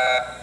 Uh...